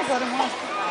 Agora mostra.